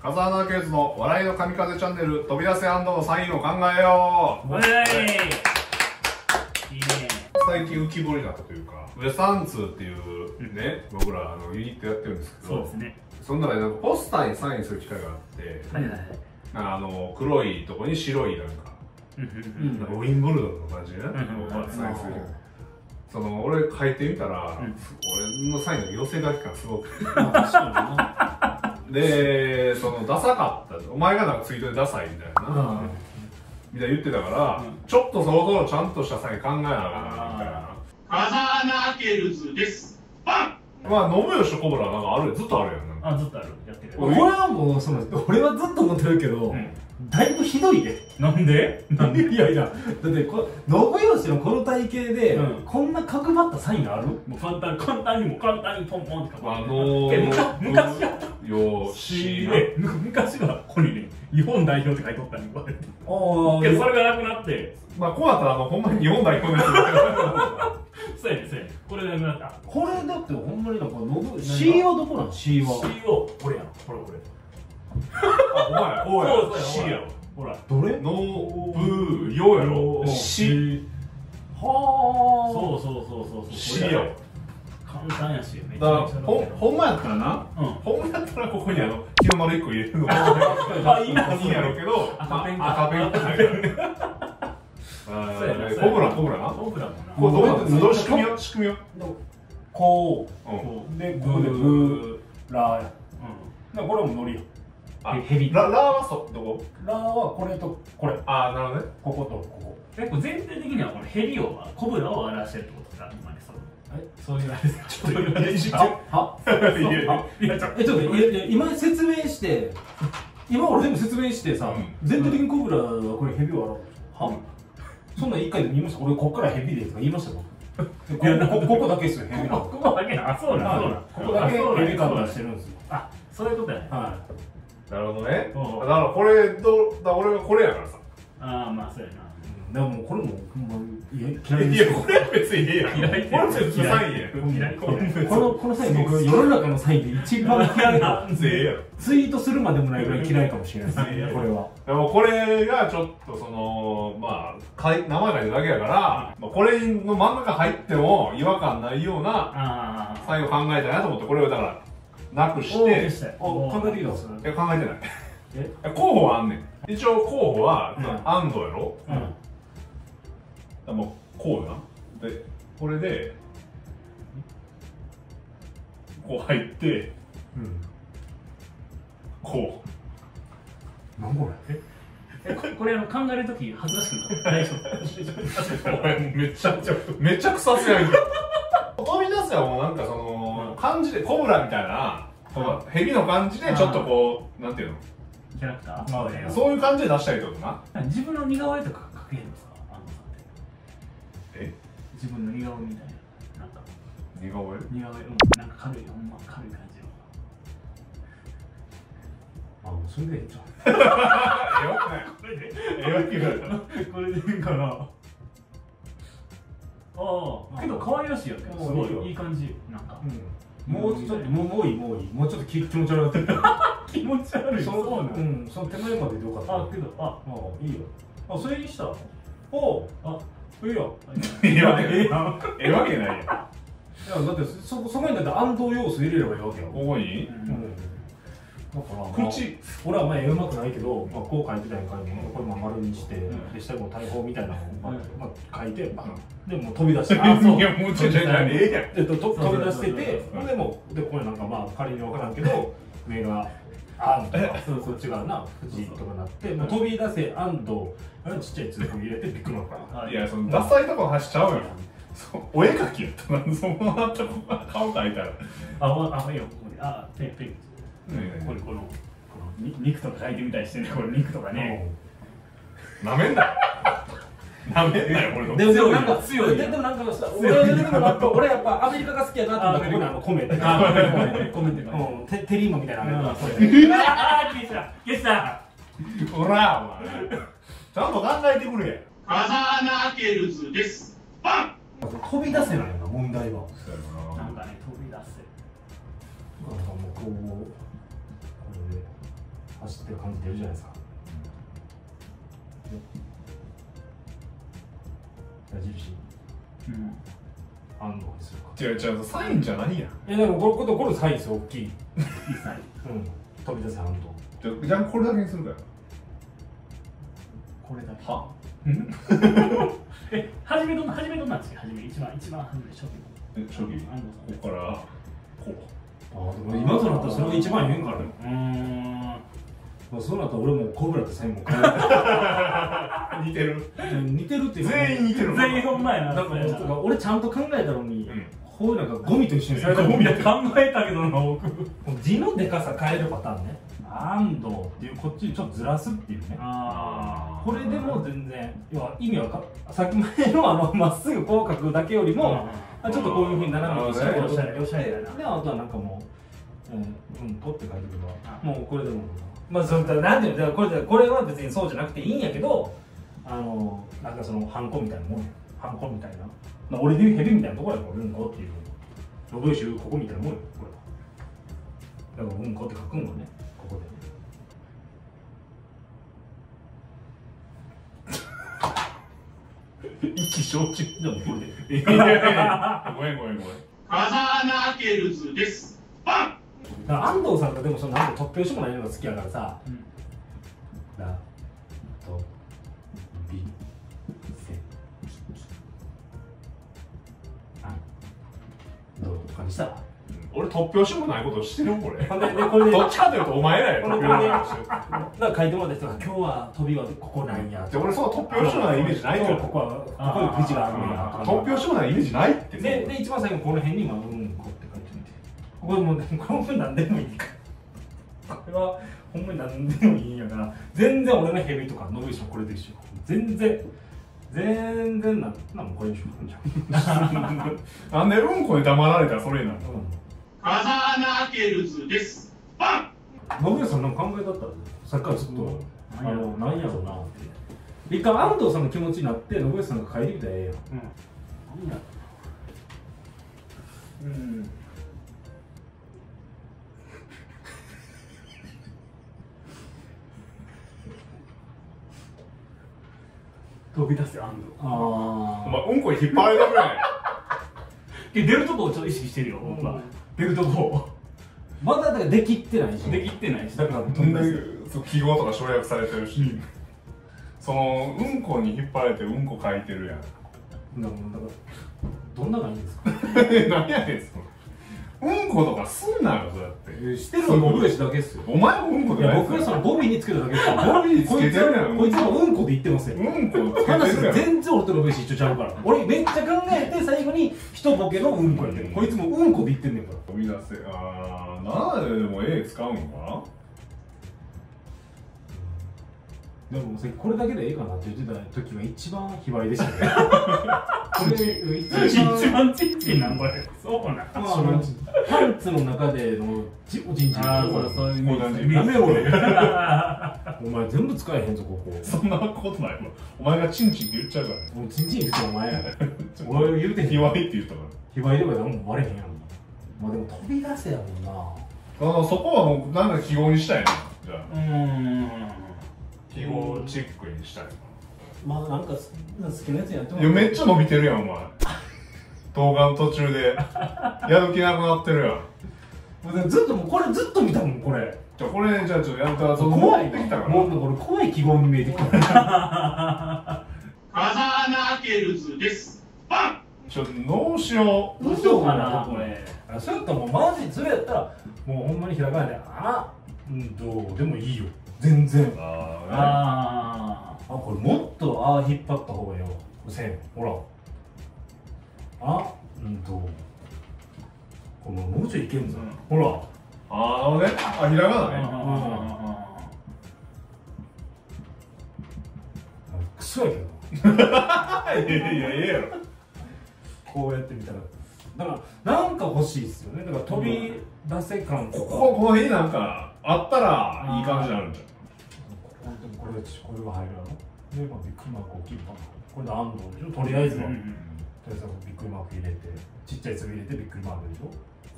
風穴ケーズの笑いの神風チャンネル飛び出せのサインを考えよう。おい。いいね。最近浮き彫りになったというかウエスタンツーっていうね、僕らあのユニットやってるんですけどそうですね。その中でなんかポスターにサインする機会があって、はいはいはい。あの黒いとこに白いなんかウィンブルドンの感じでね、その俺書いてみたら、うん。俺のサインの寄せ書き感すごくでそのダサかった。お前がなんかツイートでダサいみたいな、みたいな言ってたから、うん。ちょっとそろそろちゃんとしたサイン考えなあかんなみたいな。風穴ケルズです。バンまあ信義とコブラなんかあるずっとあるやんなんかあずっとある。やってる俺はもうその俺はずっと思ってるけど、うん。だいぶひどいで。なんで？なんで？いやいや。だってこ信義のこの体型で、うん。こんな角張ったサインある？もう簡単簡単にも簡単にポンポンって書くあのえー、昔昔やったよしえむ昔はここにね日本代表って書いとったに言われて。あけどそれがなくなって。まあこうやったらあのほんまに日本代表のやつそうやねそうやね。これがなくなった。これだってほんまになんか信 C はどこなの C は。CO これやん。これこれ。あお前。こうやそうそう。しやろほら。どれ？のぶよやろしはそうそうそうそうそう。しや簡単やしめちだからゃめちゃほんほんまやったらな、うん。ほんまやったらここにあの日の丸一個入れるのも あいいなやろうけど赤ペンまあ赤ペンってないから あそうやな。ーコブラコブラもな。れどうやってうんどう仕組みよ仕組みよ。こううん。こうでここで。ブーラーや。だからこれもノリよあへヘビララーはそどこ？ラーはこれとこれ。ああなるほどね。こことここ。結構全体的にはこのヘビをコブラを表してるってことだ今ねそのえそういうあれですか。ちょっと今練習中ははいやいやいやちょっえちょっといやいや今説明して今俺全部説明してさ、うん。全体的にコブラはこれヘビを洗う。は、そんなん一回で言いました。俺こっからヘビでとか言いましたよ。ここここだけですよヘ ここだけな。あそうなんそうなんここだけヘビ感出してるんですよ。あそういうことやね。はなるほどね。うん。だからこれどだ俺はこれやからさ。ああまあそうやいでもこれもまいやい嫌いです。よやこれは別にええや。ん嫌いこれ別にサインや。ん嫌いこのこのサイン僕世の中のサインで一番嫌いななんでええや。ろツイートするまでもないぐらい嫌いかもしれないですね。これは。でもこれがちょっとそのまあかい名前書いてるだけやから、まあ、これの真ん中入っても違和感ないようなああサインを考えたいなと思ってこれをだからなくして。し考えてきたんですや考えてない。え候補はあんねん。一応候補は、うん。安藤やろ？うんもうこうなでこれでこう入ってうん。こ何これ？え？これこれあの考えるとき恥ずかしくない大丈夫。うお前めっちゃめっちゃ臭すやんけ。飛び出すやもうなんかその感じでコブラみたいな蛇の感じでちょっとこうなんていうの？キャラクター？あええそういう感じで出したいってことな。自分の似顔絵とか描けるんってえ自分の似顔絵みたいな。なんか。似顔絵？似顔絵うんなんか軽いほんま軽い感じの。あもうそれでいいじゃんええわ これでけない。ええわけないこれでいいかな。ああ。けど可愛らしいやん。けどすごいいよい感じ。なんか。もうちょっともうもういいもういい。もうちょっと気気持ち悪くなってる気持ち悪い。そそうなのうん。その手前まででよかった。あけどああいいよ。あそれにした？おう。あいやええやんええわけないやんいやだってそそこにだって安藤要素入れればいいわけよ。ここに？うん。だから、まあ口。俺はまあ絵うまくないけど、まあ、こう書いてたやん。かこれも丸にして、ん。で下にも大砲みたいなのを、まあ書いて、まあ、でもう飛び出してあそう。いやもうちょいちょい何ええやん飛び出しててほんでもうでこれなんかまあ仮に分からんけど目が「あん」とかそうそう違うな「富士」とかなって。もう飛び出せ「あん」とあれちっちゃい通報入れてビッグマンかあい。やそのダサいとこ走っちゃうよ。そう。お絵描きやったな。そのまた顔描いたら。あああいいよ。ここであペンペン。ねこれこのこのに肉とか書いてみたりしてね。これ肉とかね。なめんな。よなめんなよ俺の。でもでもなんか強いででもなんかさ俺でもやっぱ俺やっぱアメリカが好きやなって思ったここにあの米あコメントうん。テテリーマみたいなああ消した消したほらお前。ちゃんと考えてくれ。風穴ケルズです。バン。飛び出せないよな問題は。な。んかね飛び出せなんかもうこうこれで走ってる感じ出るじゃないですか矢印。うん。安藤にするか。違う違うサインじゃないやん。えでもこれこれこれサイズ大きい。うん。飛び出せ安藤。じゃじゃあこれだけにするからこれだけ。は？え初めどんな初めどんなんですか初め。一番一番初め初期え初期？安藤ここからこあでも今となったらそれが一番ええんからね。うーんまあそうなったら俺もコブラと専門家う。似てる。似てるっていうか。全員似てる全員ほんまやななんか俺ちゃんと考えたのに、うん。こういうなんかゴミと一緒に。されたいや考えたけどな僕。字のでかさ変えるパターンね。安藤っていうこっちにちょっとずらすっていうね。あこれでも全然要は意味はかさっき前のあのまっすぐこう書くだけよりも、あちょっとこういうふうに斜めにしておしゃれおしゃれやな。であとはなんかもう「うん、うん、と」って書いてくれあばもうこれでもまあそのなんていうのこれでこれは別にそうじゃなくていいんやけどあのなんかそのハンコみたいなもんや。ハンコみたいな。まあ俺で言うヘビみたいなところやからうんこっていう信義集ここみたいなもんよこれだからうんこって書くんもねここで。意気消沈でもこれ。で ごめんごめんごめん。風穴ケルズです。バンだから安藤さんがでもそのなんか突拍子もないのが好きやからさ。うん。ラとビセあどう？とかにした？ら俺突拍子もないことしてるこれ。これでどっちかというとお前らやろこれなんか書いてもらった人が今日は飛びはここなんや。じゃあ俺その突拍子もないイメージないから。今日ここはここにくじがあるんや。突拍子もないイメージないって。でで一番最後この辺に今うんこれもうこれも何でもいいから。これはほんまに何でもいいんやから。全然俺のヘビとか伸びしもこれと一緒。全然全然なんなんもこれにしよう。じゃなんでう。んこに黙られたらそれになる。の風穴ケルズです。バン！信義さんなんか考えだった？らさっきからずっと、うん。あのなんやろうな。って一回安藤さんの気持ちになって信義さんが帰りみたらええやん。何やうん飛び出せ安藤。あお前うんこに引っ張られたぐらい。で出るとこをちょっと意識してるよ僕は。出るとこをまだだからできってないし。できってないしだからどん。なそう記号とか省略されてるし、そのうんこに引っ張られてうんこ書いてるやん。だからだからどんなのがいいんですか？何やねんそのうんことかすんなよそうやって。してるの信義だけっすよ。お前もうんこい。でや僕はそのボビーにつけただけですよボビーにつけてるやん。こいつはこいつはうんこで言ってますよ。うんこつけ話てるやん。全然俺と信義一緒ちゃうから。俺めっちゃ考えて最後に一ボケのうんこやってる。こいつもうんこで言ってんねんから。飛び出せ。ああ7ででも A 使うんかでもこれだけでええかなって言ってた時が一番卑猥でしたね。これ一一番ちっちゃいなこれそうなまあパンツの中でのちおちんちんああそうそういうもう何やめろよお前全部使えへんぞここ。そんなことないわ。お前がチンチンって言っちゃうから。もうちんちん言ってお前や。俺言うてへん卑猥って言ったか卑猥でも何も割れへんやん。まあでも飛び出せやもんな。らあそこはもうなんか記号にしたいな。じゃあ。うーん記号チェックにしたいまあなんか好きなやつやってもいやめっちゃ伸びてるやんお前。動画の途中で。やる気なくなってるやん。もうずっともうこれずっと見たもんこれ。じゃあこれじゃあちょっとやったらその怖い持ってきたから。もうこれ怖い記号に見えてきた風穴ケルズです。バン！ちょっとどうしよう。どうしようかなこれ。あそうやったらもうマジそれやったらもうほんまに開かないで。あうんどうでもいいよ全然。あああこれもっとああ引っ張った方がいいよ。せんほら。あうんと。これもうちょいいけんぞ、ほら。ああね。あひらがあなね。クソやけど。いやいやいやこうやってみたら。だからなんか欲しいですよね。だから飛び出せ感とか。こここの辺になんかあったらいい感じになるんじゃんこれこれが入るやろで、まあ、ビッグマーク大きいパンこれで安藤でしょ？とりあえずは、とりあえずはビッグマーク入れてちっちゃい粒入れてビッグマークでしょ？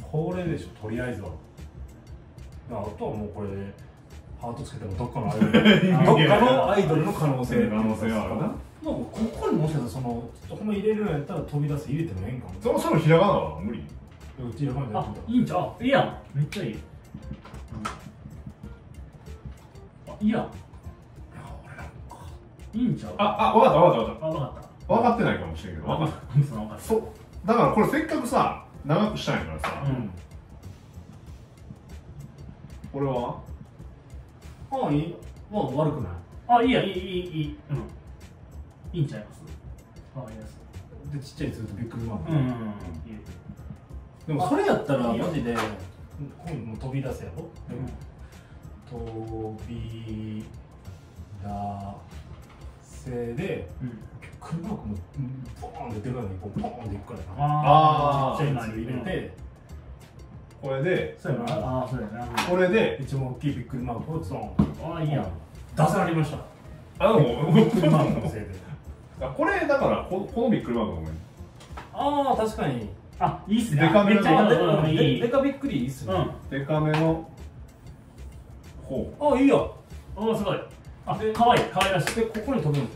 これでしょとりあえずは。あとはもうこれでハートつけてもどっかのアイドル。どっかのアイドルの可能性。可能性はあるな。まあここにもしかしたらそのほんま入れるんやったら飛び出す入れてもええんかも。そもそもひらがなは無理。うちのファンでやっあてた。いいんちゃう？あいいやん。めっちゃいい、あいいやんいいんちゃう？ああ分かった分かったあ分かった。分かってないかもしれんけど。分かった。本当だ分かったそう。だからこれせっかくさ長くしたんやからさ、うん。これは？ああいい。まあ悪くない。あいいやいいいいいい。うん。いいんちゃいます？わかりやすでちっちゃいにするとびっくりマーク、うんうんうん。いいでもそれやったらマジで今度もう飛び出せやろ、うん飛び出せでうん。車マークもうんポーンって出るのにこうポーンっていくからな。ちっちゃいやつ入れて、これでそうやな。ああそうやな。これで一番大きいびっくりマークをドン。ああいいやん。出されました。あでもびっくりマークのせいで。あこれだからここのびっくりマークごめんああ確かに。あいいっすね。デカめのめっちゃいい。でうん。いいっくりいいっすね、うん。デカめのほあいいや。おおすごい。あで可愛い。可愛らしい。でここに飛ぶ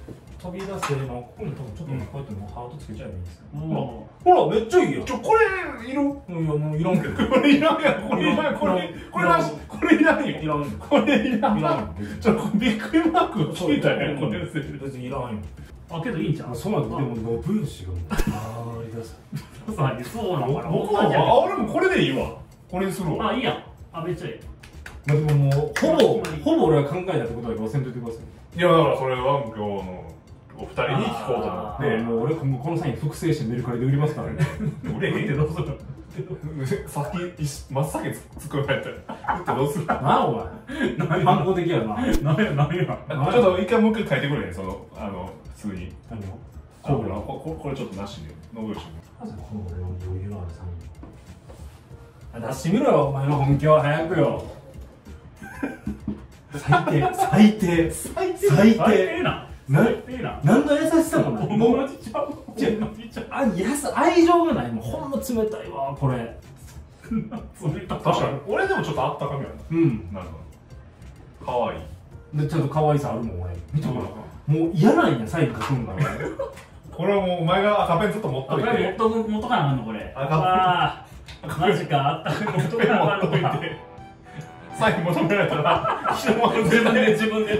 飛び出せのここに飛ぶちょっとこうやってもうハートつけちゃえばいいんですよ、おほらめっちゃいいやうちょこれいる？いやもういらんけど。これいらんやんこれ。いらんこれこれなしこれいらんよ。いらんよ。これいらん。いらんちょびっくりマーク聞いたやんこれ。別にいらんよ。あけどいいんちゃう？そうなんだ。でも信義がもうありだ。すそうそうなのかな僕はあ俺もこれでいいわ。これにするわ。あいいやん。あめっちゃいいまあでももうほぼほぼ俺は考えたってことだけど忘れんといてください。いやだからそれは今日のお二人に聞こうと思っでてもう俺今後このサイン複製してメルカリで売りますからね。売れへんってどうするさっき真っ先に作られたら。売ってどうする？なあお前。反抗的やなな。んや？なんや？ちょっと一回もう一回書いてくれねそのあの普通に。何を？コブラ？こここれちょっとなしでノブヨシなぜこの俺の余裕のあるサイン出してみろよお前の本気は。早くよ最低最低最低。最最低低な何の優しさもない。もう友達ちゃあ愛情がない。もうほんま冷たいわこれ。それ確確かに。俺でもちょっとあったかみやうん。ななんか。かわい。いでちょっと可愛さあるもん俺。見てこれもう嫌なんやサイン書くんが これはもうお前が赤ペンずっと持っといて。っとく持っとかなあかんのこれ。あかんあー。マジかあった。持っとかなあかんのかサイン求められたら日の丸自分でで自分で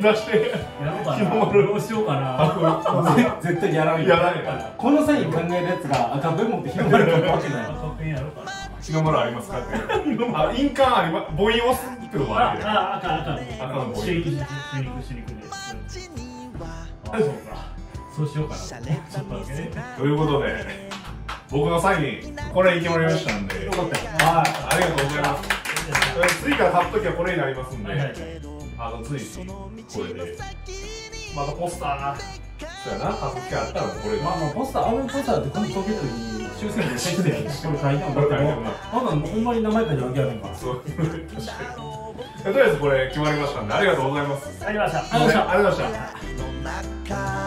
出してやろうか日のな丸どうしようかな。絶対やらんよやらんやこのサイン考えるやつが赤ペン持って広がるわけない。ろうかな日の丸ありますかってあ印鑑あります母音押すってのもあるけどあああかんあかんあかんシュリンクシュリンクシュリンクであそうかそうしようかなちょっとだけねということで僕のサインこれ決まりましたんでよかったよはいありがとうございます次から買っときはこれになりますんで、はい。はい。はいあのついついこれで。またポスターそうやな。買っときあったらこれ。まあまあポスターあのポスターってこの東京都に抽選で選手でこれ書いてあるんだけどまだほんまに名前書いてるわけやねんか。らそう確かに。とりあえずこれ決まりましたんでありがとうございます。ありました。あありりました。がとうございました